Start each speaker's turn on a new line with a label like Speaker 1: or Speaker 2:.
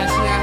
Speaker 1: Gracias.